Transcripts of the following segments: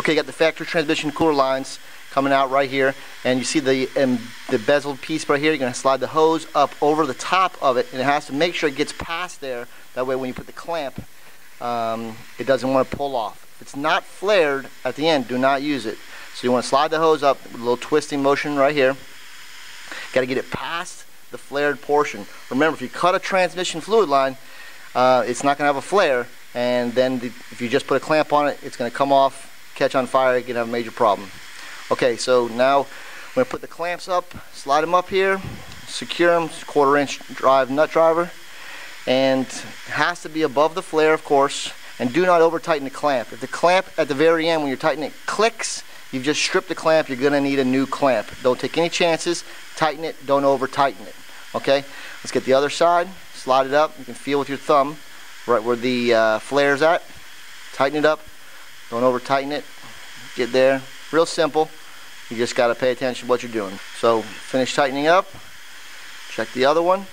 Okay, you got the factory transmission cooler lines coming out right here and you see the um, the bezeled piece right here you're going to slide the hose up over the top of it and it has to make sure it gets past there. That way when you put the clamp um, it doesn't want to pull off. If it's not flared at the end do not use it. So you want to slide the hose up with a little twisting motion right here. Got to get it past the flared portion. Remember if you cut a transmission fluid line uh, it's not going to have a flare and then the, if you just put a clamp on it it's going to come off catch on fire you can have a major problem Okay, so now I'm going to put the clamps up, slide them up here, secure them, quarter inch drive nut driver, and has to be above the flare, of course, and do not over tighten the clamp. If the clamp at the very end, when you're tightening it, clicks, you've just stripped the clamp, you're going to need a new clamp. Don't take any chances, tighten it, don't over tighten it. Okay, let's get the other side, slide it up, you can feel with your thumb right where the uh, flare's at, tighten it up, don't over tighten it, get there, real simple. You just got to pay attention to what you're doing. So finish tightening up. Check the other one.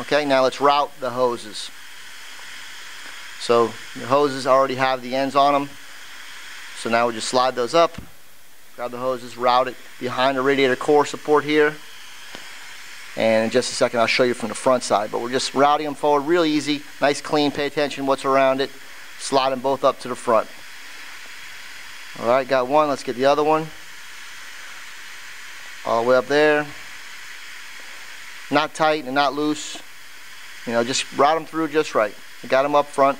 Okay, now let's route the hoses. So the hoses already have the ends on them. So now we just slide those up, grab the hoses, route it behind the radiator core support here. And in just a second I'll show you from the front side. But we're just routing them forward real easy, nice clean, pay attention what's around it. Slide them both up to the front. Alright, got one, let's get the other one all the way up there. Not tight and not loose. You know, just route them through just right. Got them up front.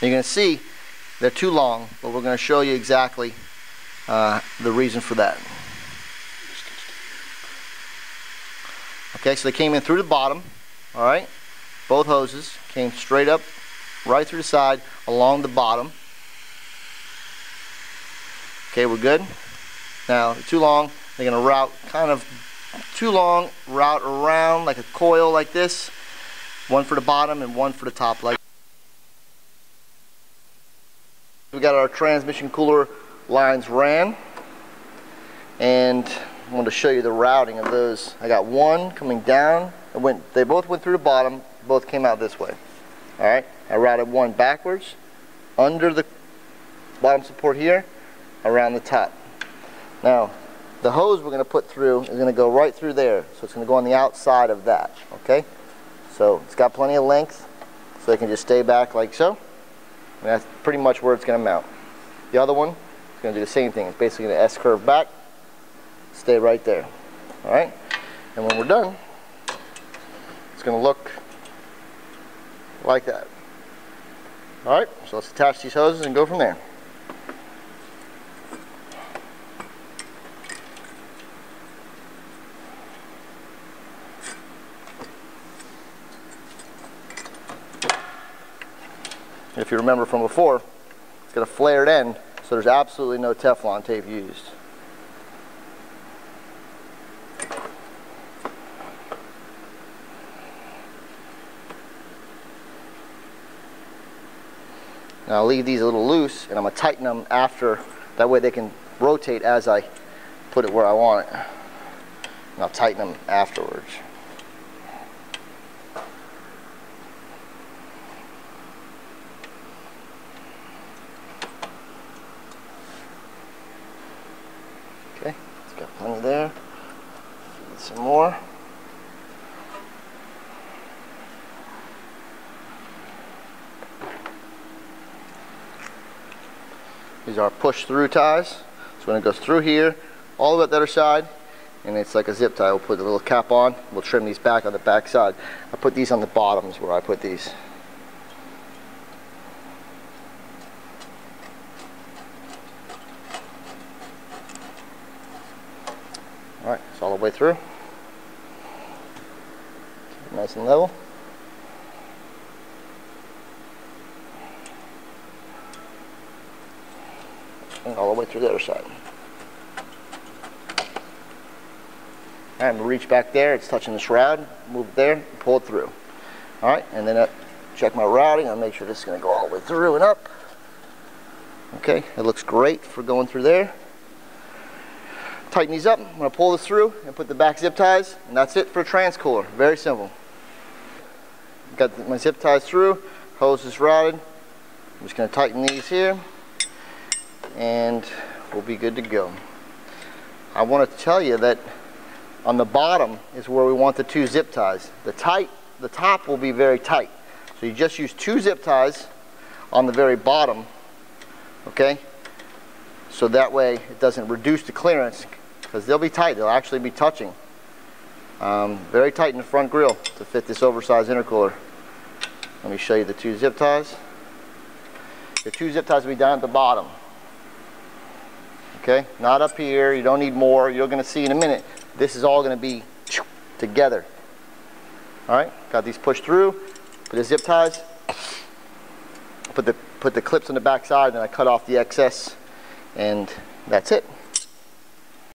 And you're going to see they're too long, but we're going to show you exactly uh, the reason for that. Okay, so they came in through the bottom, all right? Both hoses came straight up, right through the side, along the bottom. Okay, we're good. Now, too long, they're going to route kind of too long, route around like a coil like this. One for the bottom and one for the top. Like We got our transmission cooler lines ran. And I want to show you the routing of those. I got one coming down. It went, they both went through the bottom. Both came out this way. All right. I routed one backwards, under the bottom support here, around the top. Now, the hose we're going to put through is going to go right through there. So it's going to go on the outside of that, okay? So it's got plenty of length, so it can just stay back like so. And that's pretty much where it's going to mount. The other one is going to do the same thing. It's basically going to S-curve back, stay right there, all right? And when we're done, it's going to look like that. All right, so let's attach these hoses and go from there. If you remember from before, it's got a flared end, so there's absolutely no Teflon tape used. Now I'll leave these a little loose and I'm to tighten them after, that way they can rotate as I put it where I want it. And I'll tighten them afterwards. Got plenty there. Get some more. These are push through ties. So when it goes through here, all the way to the other side, and it's like a zip tie. We'll put a little cap on. We'll trim these back on the back side. I put these on the bottoms where I put these. Alright, it's all the way through. Nice and level. And all the way through the other side. I'm gonna reach back there, it's touching the shroud, move it there, pull it through. Alright, and then I check my routing, I'll make sure this is gonna go all the way through and up. Okay, it looks great for going through there tighten these up. I'm to pull this through and put the back zip ties, and that's it for a transcooler. Very simple. Got my zip ties through, hose is routed. I'm just going to tighten these here. and we'll be good to go. I want to tell you that on the bottom is where we want the two zip ties. The tight, the top will be very tight. So you just use two zip ties on the very bottom, okay? So that way it doesn't reduce the clearance because they'll be tight, they'll actually be touching. Um, very tight in the front grill to fit this oversized intercooler. Let me show you the two zip ties. The two zip ties will be down at the bottom. Okay, not up here, you don't need more. You're gonna see in a minute, this is all gonna be together. All right, got these pushed through, put the zip ties, put the, put the clips on the back side, and I cut off the excess, and that's it.